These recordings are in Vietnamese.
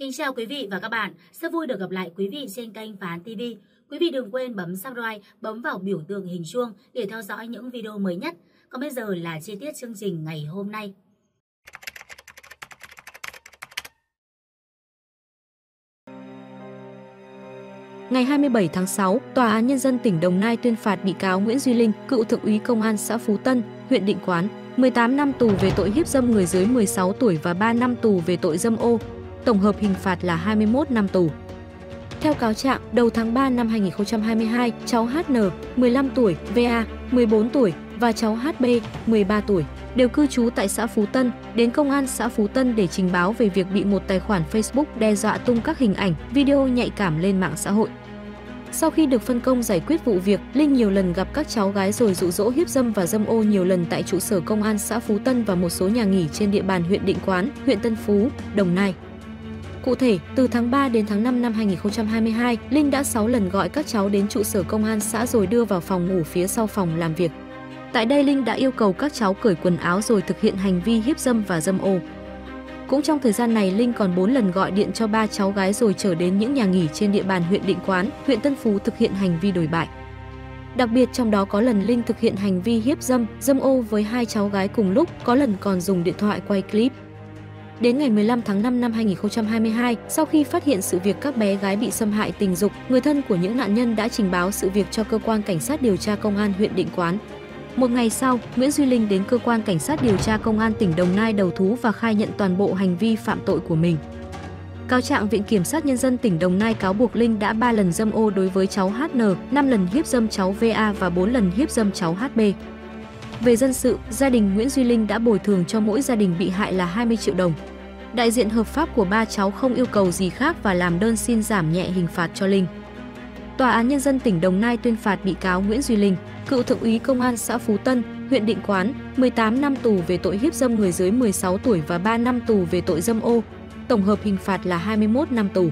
Kính chào quý vị và các bạn, rất vui được gặp lại quý vị trên kênh Phán TV. Quý vị đừng quên bấm subscribe, bấm vào biểu tượng hình chuông để theo dõi những video mới nhất. Còn bây giờ là chi tiết chương trình ngày hôm nay. Ngày 27 tháng 6, Tòa án Nhân dân tỉnh Đồng Nai tuyên phạt bị cáo Nguyễn Duy Linh, cựu thượng úy công an xã Phú Tân, huyện Định Quán, 18 năm tù về tội hiếp dâm người dưới 16 tuổi và 3 năm tù về tội dâm ô. Tổng hợp hình phạt là 21 năm tù. Theo cáo trạng, đầu tháng 3 năm 2022, cháu HN, 15 tuổi, VA, 14 tuổi và cháu HB, 13 tuổi, đều cư trú tại xã Phú Tân, đến công an xã Phú Tân để trình báo về việc bị một tài khoản Facebook đe dọa tung các hình ảnh, video nhạy cảm lên mạng xã hội. Sau khi được phân công giải quyết vụ việc, Linh nhiều lần gặp các cháu gái rồi dụ dỗ hiếp dâm và dâm ô nhiều lần tại trụ sở công an xã Phú Tân và một số nhà nghỉ trên địa bàn huyện Định Quán, huyện Tân Phú, Đồng Nai. Cụ thể, từ tháng 3 đến tháng 5 năm 2022, Linh đã 6 lần gọi các cháu đến trụ sở công an xã rồi đưa vào phòng ngủ phía sau phòng làm việc. Tại đây Linh đã yêu cầu các cháu cởi quần áo rồi thực hiện hành vi hiếp dâm và dâm ô. Cũng trong thời gian này, Linh còn 4 lần gọi điện cho ba cháu gái rồi trở đến những nhà nghỉ trên địa bàn huyện Định Quán, huyện Tân Phú thực hiện hành vi đổi bại. Đặc biệt trong đó có lần Linh thực hiện hành vi hiếp dâm, dâm ô với hai cháu gái cùng lúc, có lần còn dùng điện thoại quay clip. Đến ngày 15 tháng 5 năm 2022, sau khi phát hiện sự việc các bé gái bị xâm hại tình dục, người thân của những nạn nhân đã trình báo sự việc cho cơ quan cảnh sát điều tra công an huyện Định Quán. Một ngày sau, Nguyễn Duy Linh đến cơ quan cảnh sát điều tra công an tỉnh Đồng Nai đầu thú và khai nhận toàn bộ hành vi phạm tội của mình. Cáo trạng Viện Kiểm sát Nhân dân tỉnh Đồng Nai cáo buộc Linh đã 3 lần dâm ô đối với cháu HN, 5 lần hiếp dâm cháu VA và 4 lần hiếp dâm cháu HB. Về dân sự, gia đình Nguyễn Duy Linh đã bồi thường cho mỗi gia đình bị hại là 20 triệu đồng. Đại diện hợp pháp của ba cháu không yêu cầu gì khác và làm đơn xin giảm nhẹ hình phạt cho Linh. Tòa án Nhân dân tỉnh Đồng Nai tuyên phạt bị cáo Nguyễn Duy Linh, cựu thượng úy công an xã Phú Tân, huyện Định Quán, 18 năm tù về tội hiếp dâm người dưới 16 tuổi và 3 năm tù về tội dâm ô. Tổng hợp hình phạt là 21 năm tù.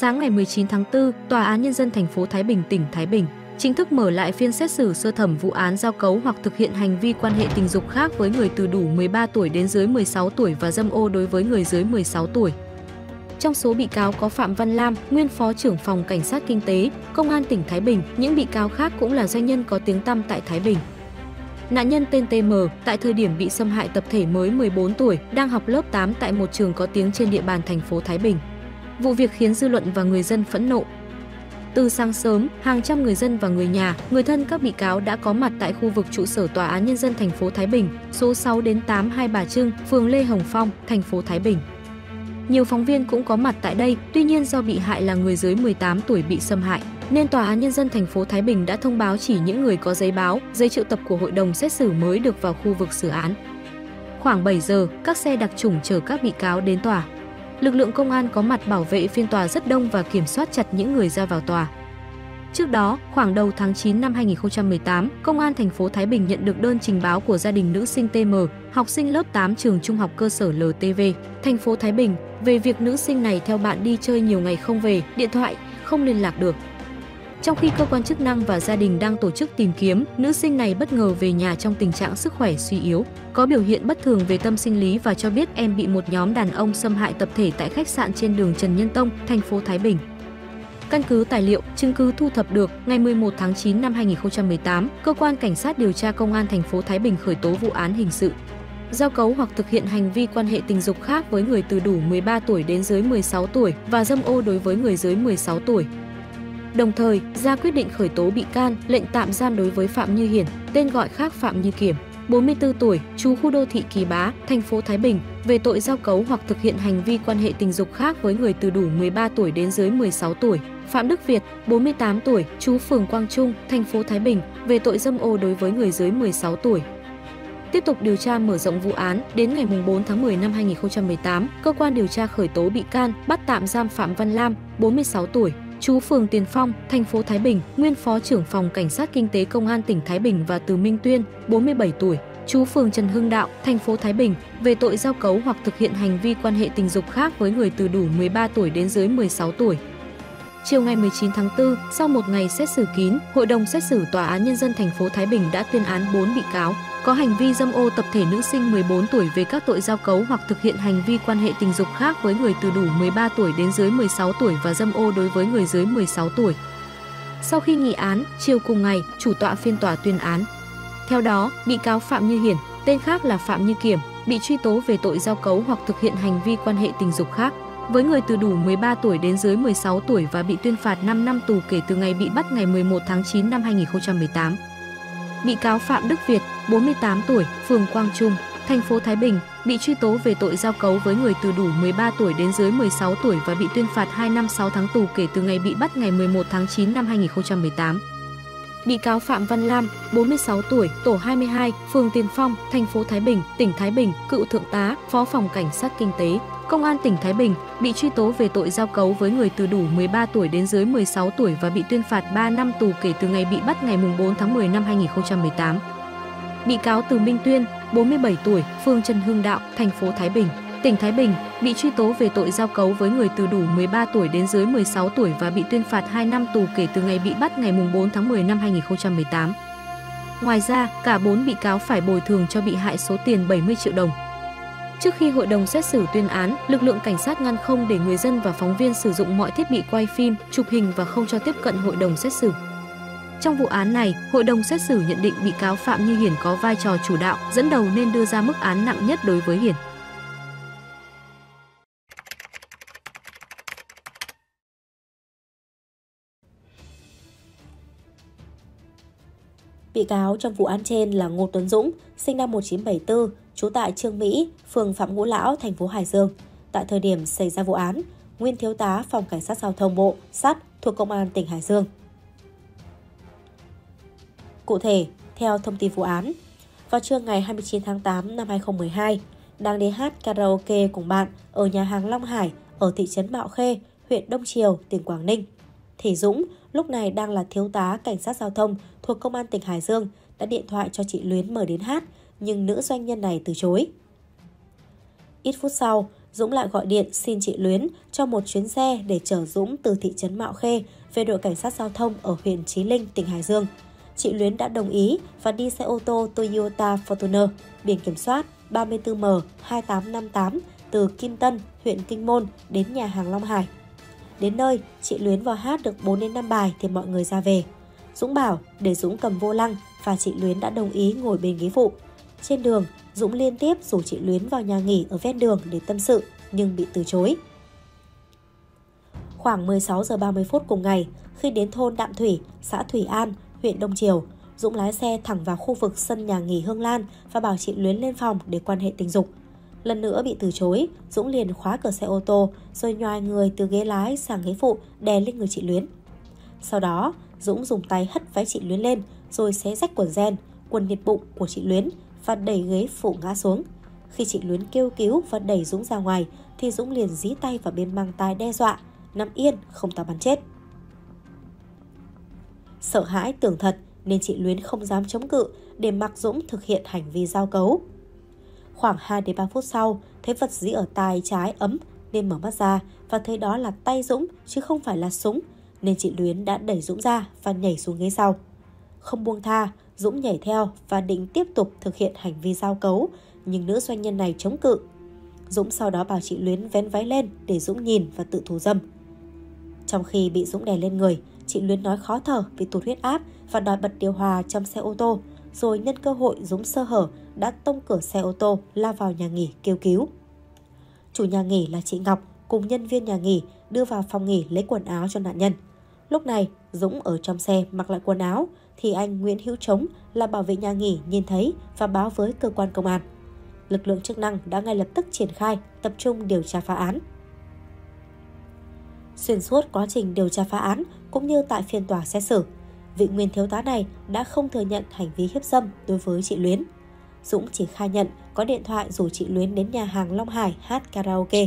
Sáng ngày 19 tháng 4, Tòa án Nhân dân thành phố Thái Bình, tỉnh Thái Bình chính thức mở lại phiên xét xử sơ thẩm vụ án giao cấu hoặc thực hiện hành vi quan hệ tình dục khác với người từ đủ 13 tuổi đến dưới 16 tuổi và dâm ô đối với người dưới 16 tuổi. Trong số bị cáo có Phạm Văn Lam, nguyên phó trưởng phòng cảnh sát kinh tế, công an tỉnh Thái Bình, những bị cáo khác cũng là doanh nhân có tiếng tăm tại Thái Bình. Nạn nhân tên TM, tại thời điểm bị xâm hại tập thể mới 14 tuổi, đang học lớp 8 tại một trường có tiếng trên địa bàn thành phố Thái Bình. Vụ việc khiến dư luận và người dân phẫn nộ, từ sáng sớm, hàng trăm người dân và người nhà, người thân các bị cáo đã có mặt tại khu vực trụ sở Tòa án Nhân dân thành phố Thái Bình, số 6 đến 8 Hai Bà Trưng, phường Lê Hồng Phong, thành phố Thái Bình. Nhiều phóng viên cũng có mặt tại đây, tuy nhiên do bị hại là người dưới 18 tuổi bị xâm hại, nên Tòa án Nhân dân thành phố Thái Bình đã thông báo chỉ những người có giấy báo, giấy triệu tập của hội đồng xét xử mới được vào khu vực xử án. Khoảng 7 giờ, các xe đặc trùng chở các bị cáo đến tòa lực lượng công an có mặt bảo vệ phiên tòa rất đông và kiểm soát chặt những người ra vào tòa. Trước đó, khoảng đầu tháng 9 năm 2018, Công an thành phố Thái Bình nhận được đơn trình báo của gia đình nữ sinh TM, học sinh lớp 8 trường trung học cơ sở LTV, thành phố Thái Bình, về việc nữ sinh này theo bạn đi chơi nhiều ngày không về, điện thoại không liên lạc được. Trong khi cơ quan chức năng và gia đình đang tổ chức tìm kiếm, nữ sinh này bất ngờ về nhà trong tình trạng sức khỏe suy yếu, có biểu hiện bất thường về tâm sinh lý và cho biết em bị một nhóm đàn ông xâm hại tập thể tại khách sạn trên đường Trần Nhân Tông, thành phố Thái Bình. Căn cứ tài liệu, chứng cứ thu thập được, ngày 11 tháng 9 năm 2018, cơ quan cảnh sát điều tra công an thành phố Thái Bình khởi tố vụ án hình sự. Giao cấu hoặc thực hiện hành vi quan hệ tình dục khác với người từ đủ 13 tuổi đến dưới 16 tuổi và dâm ô đối với người dưới 16 tuổi đồng thời ra quyết định khởi tố bị can, lệnh tạm giam đối với Phạm Như Hiển, tên gọi khác Phạm Như Kiểm, 44 tuổi, chú khu đô thị Kỳ Bá, thành phố Thái Bình, về tội giao cấu hoặc thực hiện hành vi quan hệ tình dục khác với người từ đủ 13 tuổi đến dưới 16 tuổi. Phạm Đức Việt, 48 tuổi, chú phường Quang Trung, thành phố Thái Bình, về tội dâm ô đối với người dưới 16 tuổi. Tiếp tục điều tra mở rộng vụ án, đến ngày 4 tháng 10 năm 2018, cơ quan điều tra khởi tố bị can, bắt tạm giam Phạm Văn Lam, 46 tuổi, chú phường Tiền Phong, thành phố Thái Bình, nguyên phó trưởng phòng cảnh sát kinh tế công an tỉnh Thái Bình và Từ Minh Tuyên, 47 tuổi, chú phường Trần Hưng Đạo, thành phố Thái Bình về tội giao cấu hoặc thực hiện hành vi quan hệ tình dục khác với người từ đủ 13 tuổi đến dưới 16 tuổi. Chiều ngày 19 tháng 4, sau một ngày xét xử kín, Hội đồng xét xử Tòa án Nhân dân thành phố Thái Bình đã tuyên án 4 bị cáo có hành vi dâm ô tập thể nữ sinh 14 tuổi về các tội giao cấu hoặc thực hiện hành vi quan hệ tình dục khác với người từ đủ 13 tuổi đến dưới 16 tuổi và dâm ô đối với người dưới 16 tuổi. Sau khi nghị án, chiều cùng ngày, chủ tọa phiên tòa tuyên án. Theo đó, bị cáo Phạm Như Hiển, tên khác là Phạm Như Kiểm, bị truy tố về tội giao cấu hoặc thực hiện hành vi quan hệ tình dục khác với người từ đủ 13 tuổi đến dưới 16 tuổi và bị tuyên phạt 5 năm tù kể từ ngày bị bắt ngày 11 tháng 9 năm 2018. Bị cáo Phạm Đức Việt, 48 tuổi, phường Quang Trung, thành phố Thái Bình, bị truy tố về tội giao cấu với người từ đủ 13 tuổi đến dưới 16 tuổi và bị tuyên phạt 2 năm 6 tháng tù kể từ ngày bị bắt ngày 11 tháng 9 năm 2018. Bị cáo Phạm Văn Lam, 46 tuổi, tổ 22, phường Tiền Phong, thành phố Thái Bình, tỉnh Thái Bình, cựu thượng tá, phó phòng cảnh sát kinh tế, Công an tỉnh Thái Bình bị truy tố về tội giao cấu với người từ đủ 13 tuổi đến dưới 16 tuổi và bị tuyên phạt 3 năm tù kể từ ngày bị bắt ngày 4 tháng 10 năm 2018. Bị cáo Từ Minh Tuyên, 47 tuổi, phường Trần Hưng Đạo, thành phố Thái Bình, tỉnh Thái Bình bị truy tố về tội giao cấu với người từ đủ 13 tuổi đến dưới 16 tuổi và bị tuyên phạt 2 năm tù kể từ ngày bị bắt ngày 4 tháng 10 năm 2018. Ngoài ra, cả 4 bị cáo phải bồi thường cho bị hại số tiền 70 triệu đồng. Trước khi hội đồng xét xử tuyên án, lực lượng cảnh sát ngăn không để người dân và phóng viên sử dụng mọi thiết bị quay phim, chụp hình và không cho tiếp cận hội đồng xét xử. Trong vụ án này, hội đồng xét xử nhận định bị cáo Phạm Như Hiển có vai trò chủ đạo, dẫn đầu nên đưa ra mức án nặng nhất đối với Hiển. Bị cáo trong vụ án trên là Ngô Tuấn Dũng, sinh năm 1974, trú tại Trương Mỹ, phường Phạm Ngũ Lão, thành phố Hải Dương. Tại thời điểm xảy ra vụ án, nguyên thiếu tá phòng cảnh sát giao thông bộ sát thuộc công an tỉnh Hải Dương. Cụ thể, theo thông tin vụ án, vào trưa ngày 29 tháng 8 năm 2012, đang đi hát karaoke cùng bạn ở nhà hàng Long Hải ở thị trấn Mạo Khê, huyện Đông Triều, tỉnh Quảng Ninh. Thể Dũng lúc này đang là thiếu tá cảnh sát giao thông thuộc công an tỉnh Hải Dương đã điện thoại cho chị Luyến mời đến hát nhưng nữ doanh nhân này từ chối. Ít phút sau, Dũng lại gọi điện xin chị Luyến cho một chuyến xe để chở Dũng từ thị trấn Mạo Khê về đội cảnh sát giao thông ở huyện Chí Linh, tỉnh Hải Dương. Chị Luyến đã đồng ý và đi xe ô tô Toyota Fortuner biển kiểm soát 34M2858 từ Kim Tân, huyện Kinh Môn đến nhà hàng Long Hải. Đến nơi, chị Luyến vào hát được 4 đến 5 bài thì mọi người ra về. Dũng bảo để Dũng cầm vô lăng và chị Luyến đã đồng ý ngồi bên ghế phụ. Trên đường, Dũng liên tiếp rủ chị Luyến vào nhà nghỉ ở ven đường để tâm sự nhưng bị từ chối. Khoảng 16 giờ 30 phút cùng ngày, khi đến thôn Đạm Thủy, xã Thủy An, huyện Đông Triều, Dũng lái xe thẳng vào khu vực sân nhà nghỉ Hương Lan và bảo chị Luyến lên phòng để quan hệ tình dục. Lần nữa bị từ chối, Dũng liền khóa cửa xe ô tô rồi nhoài người từ ghế lái sang ghế phụ đè lên người chị Luyến. Sau đó, Dũng dùng tay hất váy chị Luyến lên rồi xé rách quần ren, quần nhiệt bụng của chị Luyến và đẩy ghế phụ ngã xuống. Khi chị Luyến kêu cứu và đẩy Dũng ra ngoài thì Dũng liền dí tay vào bên mang tai đe dọa, nằm yên không tao bắn chết. Sợ hãi tưởng thật nên chị Luyến không dám chống cự để mặc Dũng thực hiện hành vi giao cấu. Khoảng 2 đến 3 phút sau, thấy vật dĩ ở tai trái ấm nên mở mắt ra và thấy đó là tay Dũng chứ không phải là súng nên chị Luyến đã đẩy Dũng ra và nhảy xuống ghế sau. Không buông tha, Dũng nhảy theo và định tiếp tục thực hiện hành vi giao cấu, nhưng nữ doanh nhân này chống cự. Dũng sau đó bảo chị Luyến vén váy lên để Dũng nhìn và tự thủ dâm. Trong khi bị Dũng đè lên người, chị Luyến nói khó thở vì tụt huyết áp và đòi bật điều hòa trong xe ô tô, rồi nhân cơ hội Dũng sơ hở đã tông cửa xe ô tô lao vào nhà nghỉ kêu cứu. Chủ nhà nghỉ là chị Ngọc cùng nhân viên nhà nghỉ đưa vào phòng nghỉ lấy quần áo cho nạn nhân. Lúc này, Dũng ở trong xe mặc lại quần áo, thì anh Nguyễn Hữu Trống là bảo vệ nhà nghỉ nhìn thấy và báo với cơ quan công an. Lực lượng chức năng đã ngay lập tức triển khai, tập trung điều tra phá án. Xuyên suốt quá trình điều tra phá án cũng như tại phiên tòa xét xử, vị nguyên thiếu tá này đã không thừa nhận hành vi hiếp dâm đối với chị Luyến. Dũng chỉ khai nhận có điện thoại rủ chị Luyến đến nhà hàng Long Hải hát karaoke.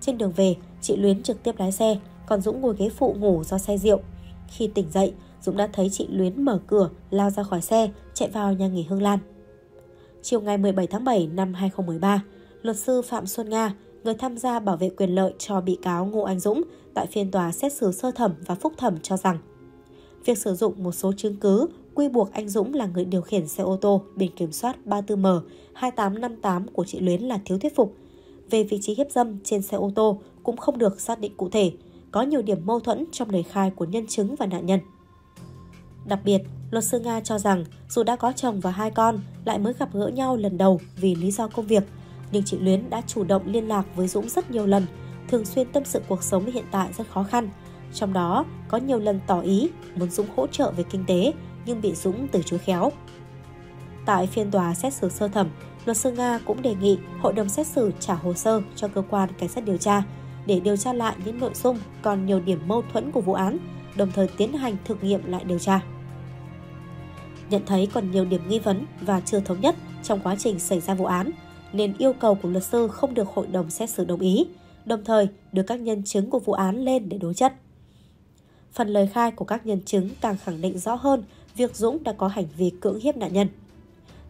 Trên đường về, chị Luyến trực tiếp lái xe, còn Dũng ngồi ghế phụ ngủ do say rượu. Khi tỉnh dậy, Dũng đã thấy chị Luyến mở cửa, lao ra khỏi xe, chạy vào nhà nghỉ Hương Lan. Chiều ngày 17 tháng 7 năm 2013, luật sư Phạm Xuân Nga, người tham gia bảo vệ quyền lợi cho bị cáo Ngô Anh Dũng tại phiên tòa xét xử sơ thẩm và phúc thẩm cho rằng việc sử dụng một số chứng cứ quy buộc anh Dũng là người điều khiển xe ô tô biển kiểm soát 34M 2858 của chị Luyến là thiếu thuyết phục. Về vị trí hiếp dâm trên xe ô tô cũng không được xác định cụ thể, có nhiều điểm mâu thuẫn trong lời khai của nhân chứng và nạn nhân. Đặc biệt, luật sư Nga cho rằng dù đã có chồng và hai con, lại mới gặp gỡ nhau lần đầu vì lý do công việc, nhưng chị Luyến đã chủ động liên lạc với Dũng rất nhiều lần, thường xuyên tâm sự cuộc sống hiện tại rất khó khăn. Trong đó, có nhiều lần tỏ ý muốn Dũng hỗ trợ về kinh tế, nhưng bị Dũng từ chối khéo. Tại phiên tòa xét xử sơ thẩm, luật sư Nga cũng đề nghị hội đồng xét xử trả hồ sơ cho cơ quan cảnh sát điều tra để điều tra lại những nội dung còn nhiều điểm mâu thuẫn của vụ án, đồng thời tiến hành thực nghiệm lại điều tra. Nhận thấy còn nhiều điểm nghi vấn và chưa thống nhất trong quá trình xảy ra vụ án, nên yêu cầu của luật sư không được hội đồng xét xử đồng ý, đồng thời đưa các nhân chứng của vụ án lên để đối chất. Phần lời khai của các nhân chứng càng khẳng định rõ hơn việc Dũng đã có hành vi cưỡng hiếp nạn nhân.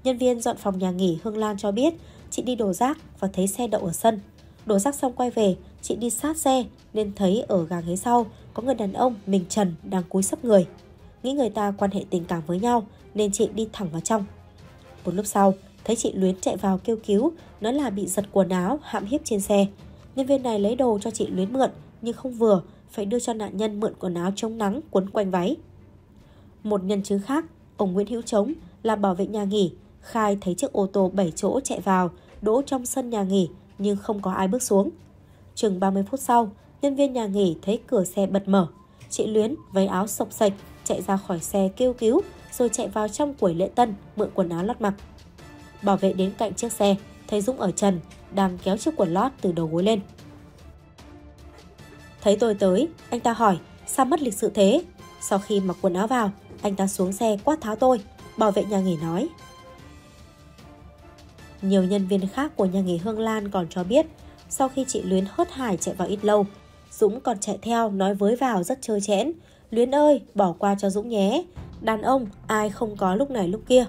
Nhân viên dọn phòng nhà nghỉ Hương Lan cho biết chị đi đổ rác và thấy xe đậu ở sân. Đổ rác xong quay về, chị đi sát xe nên thấy ở gàng ghế sau có người đàn ông mình trần đang cúi sấp người. Nghĩ người ta quan hệ tình cảm với nhau nên chị đi thẳng vào trong. Một lúc sau, thấy chị Luyến chạy vào kêu cứu, nói là bị giật quần áo, hãm hiếp trên xe. Nhân viên này lấy đồ cho chị Luyến mượn nhưng không vừa, phải đưa cho nạn nhân mượn quần áo chống nắng quấn quanh váy. Một nhân chứng khác, ông Nguyễn Hữu Trống là bảo vệ nhà nghỉ, khai thấy chiếc ô tô 7 chỗ chạy vào, đỗ trong sân nhà nghỉ nhưng không có ai bước xuống. Chừng 30 phút sau, nhân viên nhà nghỉ thấy cửa xe bật mở. Chị Luyến váy áo sộc sạch chạy ra khỏi xe kêu cứu rồi chạy vào trong quầy lễ tân mượn quần áo lót mặc. Bảo vệ đến cạnh chiếc xe, thấy Dũng ở trần, đang kéo chiếc quần lót từ đầu gối lên. Thấy tôi tới, anh ta hỏi, sao mất lịch sự thế? Sau khi mặc quần áo vào, anh ta xuống xe quát tháo tôi, bảo vệ nhà nghỉ nói. Nhiều nhân viên khác của nhà nghỉ Hương Lan còn cho biết, sau khi chị Luyến hớt hải chạy vào ít lâu, Dũng còn chạy theo nói với vào rất chơi chẽn. Luyến ơi, bỏ qua cho Dũng nhé. Đàn ông, ai không có lúc này lúc kia.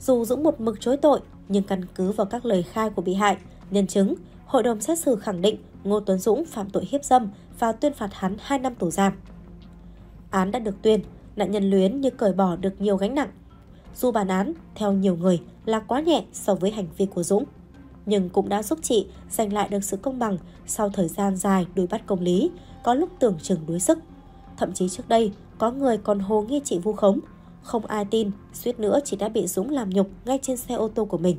Dù Dũng một mực chối tội, nhưng căn cứ vào các lời khai của bị hại, nhân chứng, hội đồng xét xử khẳng định Ngô Tuấn Dũng phạm tội hiếp dâm và tuyên phạt hắn 2 năm tù giam. Án đã được tuyên, nạn nhân Luyến như cởi bỏ được nhiều gánh nặng. Dù bản án, theo nhiều người, là quá nhẹ so với hành vi của Dũng, nhưng cũng đã giúp chị giành lại được sự công bằng sau thời gian dài đuổi bắt công lý, có lúc tưởng chừng đuối sức. Thậm chí trước đây, có người còn hồ nghi chị vu khống. Không ai tin, suýt nữa chị đã bị Dũng làm nhục ngay trên xe ô tô của mình.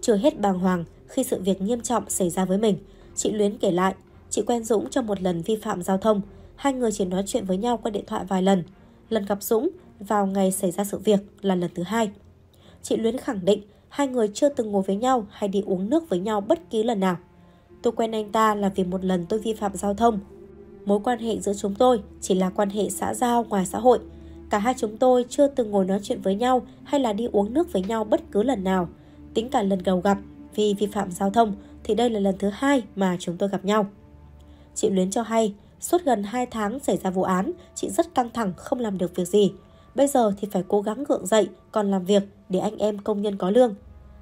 Chưa hết bàng hoàng khi sự việc nghiêm trọng xảy ra với mình, chị Luyến kể lại, chị quen Dũng trong một lần vi phạm giao thông. Hai người chỉ nói chuyện với nhau qua điện thoại vài lần. Lần gặp Dũng vào ngày xảy ra sự việc là lần thứ hai. Chị Luyến khẳng định hai người chưa từng ngồi với nhau hay đi uống nước với nhau bất kỳ lần nào. Tôi quen anh ta là vì một lần tôi vi phạm giao thông. Mối quan hệ giữa chúng tôi chỉ là quan hệ xã giao ngoài xã hội. Cả hai chúng tôi chưa từng ngồi nói chuyện với nhau hay là đi uống nước với nhau bất cứ lần nào. Tính cả lần đầu gặp vì vi phạm giao thông thì đây là lần thứ hai mà chúng tôi gặp nhau. Chị Luyến cho hay, suốt gần 2 tháng xảy ra vụ án, chị rất căng thẳng không làm được việc gì. Bây giờ thì phải cố gắng gượng dậy, còn làm việc để anh em công nhân có lương.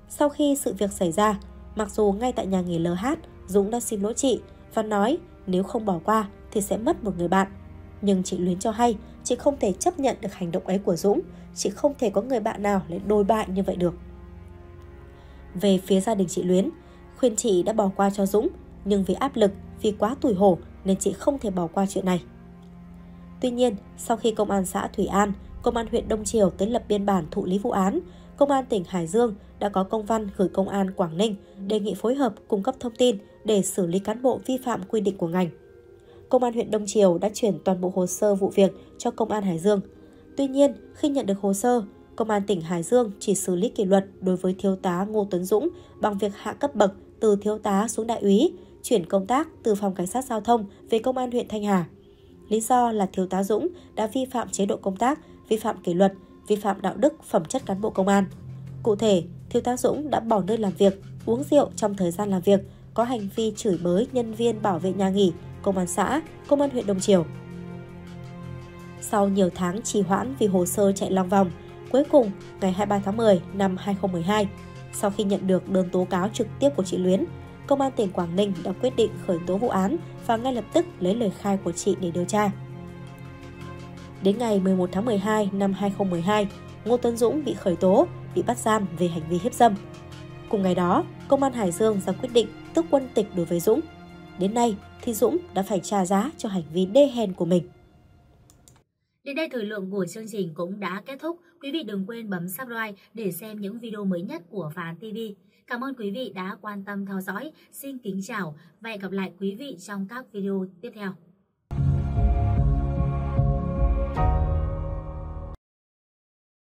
Sau khi sự việc xảy ra, mặc dù ngay tại nhà nghỉ LH, Dũng đã xin lỗi chị và nói nếu không bỏ qua thì sẽ mất một người bạn. Nhưng chị Luyến cho hay, chị không thể chấp nhận được hành động ấy của Dũng. Chị không thể có người bạn nào lại đôi bại như vậy được. Về phía gia đình chị Luyến, khuyên chị đã bỏ qua cho Dũng, nhưng vì áp lực, vì quá tủi hổ nên chị không thể bỏ qua chuyện này. Tuy nhiên, sau khi Công an xã Thủy An, Công an huyện Đông Triều tới lập biên bản thụ lý vụ án, Công an tỉnh Hải Dương đã có công văn gửi Công an Quảng Ninh đề nghị phối hợp cung cấp thông tin để xử lý cán bộ vi phạm quy định của ngành. Công an huyện Đông Triều đã chuyển toàn bộ hồ sơ vụ việc cho Công an Hải Dương. Tuy nhiên, khi nhận được hồ sơ, Công an tỉnh Hải Dương chỉ xử lý kỷ luật đối với thiếu tá Ngô Tuấn Dũng bằng việc hạ cấp bậc từ thiếu tá xuống đại úy, chuyển công tác từ phòng cảnh sát giao thông về công an huyện Thanh Hà. Lý do là thiếu tá Dũng đã vi phạm chế độ công tác, vi phạm kỷ luật, vi phạm đạo đức, phẩm chất cán bộ công an. Cụ thể, thiếu tá Dũng đã bỏ nơi làm việc, uống rượu trong thời gian làm việc, có hành vi chửi bới nhân viên bảo vệ nhà nghỉ, công an xã, công an huyện Đông Triều. Sau nhiều tháng trì hoãn vì hồ sơ chạy long vòng, cuối cùng ngày 23 tháng 10 năm 2012, Sau khi nhận được đơn tố cáo trực tiếp của chị Luyến, Công an tỉnh Quảng Ninh đã quyết định khởi tố vụ án và ngay lập tức lấy lời khai của chị để điều tra. Đến ngày 11 tháng 12 năm 2012, Ngô Tuấn Dũng bị khởi tố, bị bắt giam về hành vi hiếp dâm. Cùng ngày đó, Công an Hải Dương ra quyết định tước quân tịch đối với Dũng. Đến nay thì Dũng đã phải trả giá cho hành vi đê hèn của mình. Đến đây thời lượng của chương trình cũng đã kết thúc. Quý vị đừng quên bấm subscribe để xem những video mới nhất của Phán TV. Cảm ơn quý vị đã quan tâm theo dõi. Xin kính chào và hẹn gặp lại quý vị trong các video tiếp theo.